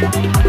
Thank